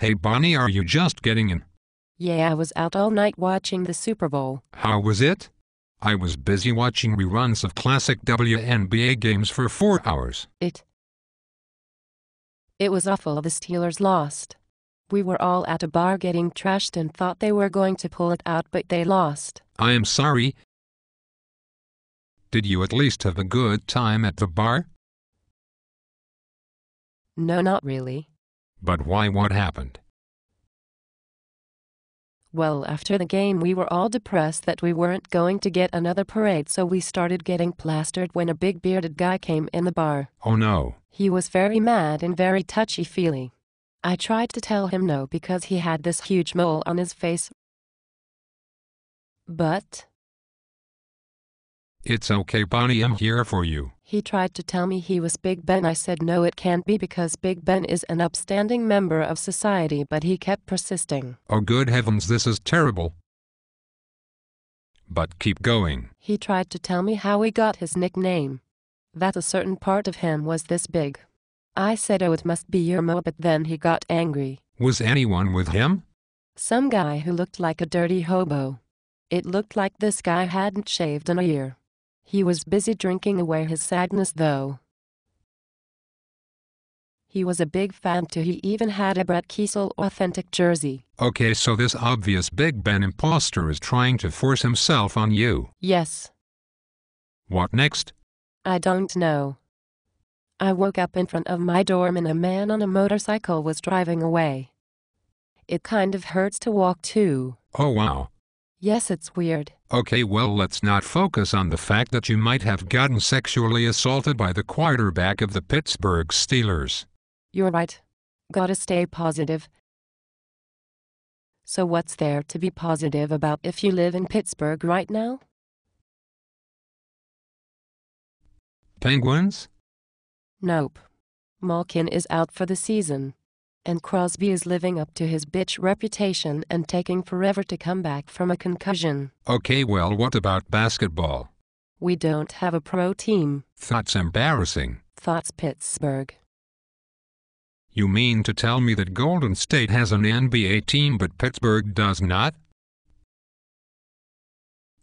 Hey Bonnie, are you just getting in? Yeah, I was out all night watching the Super Bowl. How was it? I was busy watching reruns of classic WNBA games for four hours. It. It was awful. The Steelers lost. We were all at a bar getting trashed and thought they were going to pull it out, but they lost. I am sorry. Did you at least have a good time at the bar? No, not really. But why what happened? Well, after the game, we were all depressed that we weren't going to get another parade, so we started getting plastered when a big bearded guy came in the bar. Oh no. He was very mad and very touchy feely. I tried to tell him no because he had this huge mole on his face. But It's okay, Bonnie, I'm here for you. he tried to tell me he was Big Ben. I said no, it can't be because Big Ben is an upstanding member of society, but he kept persisting. Oh, good heavens, this is terrible. But keep going. He tried to tell me how he got his nickname. That a certain part of him was this big. I said, oh, it must be your mo, but then he got angry. Was anyone with him? Some guy who looked like a dirty hobo. It looked like this guy hadn't shaved in a year. He was busy drinking away his sadness, though. He was a big fan too. He even had a Brett Keisel authentic jersey. Okay, so this obvious Big Ben imposter is trying to force himself on you. Yes, What next? I don't know. I woke up in front of my dorm and a man on a motorcycle was driving away. It kind of hurts to walk too. Oh wow. Yes, it's weird. Okay, well, let's not focus on the fact that you might have gotten sexually assaulted by the quarterback of the Pittsburgh Steelers. You're right. Gotta stay positive. So, what's there to be positive about if you live in Pittsburgh right now? Penguins? Nope. Malkin is out for the season. And Crosby is living up to his bitch reputation and taking forever to come back from a concussion. Okay, well, what about basketball? We don't have a pro team. That's embarrassing. Thoughts Pittsburgh. You mean to tell me that Golden State has an NBA team but Pittsburgh does not?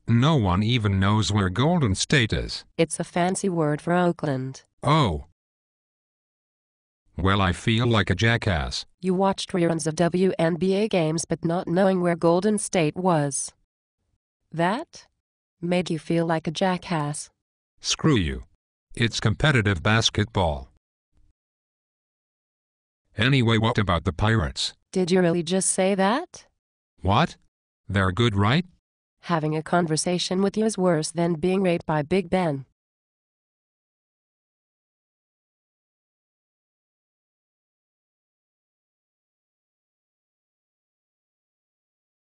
No one even knows where Golden State is. It's a fancy word for Oakland. Oh. Well, I feel like a jackass. You watched reruns of WNBA games but not knowing where Golden State was. That made you feel like a jackass. Screw you. It's competitive basketball. Anyway, what about the Pirates? Did you really just say that? What? They're good, right? Having a conversation with you is worse than being raped by Big Ben.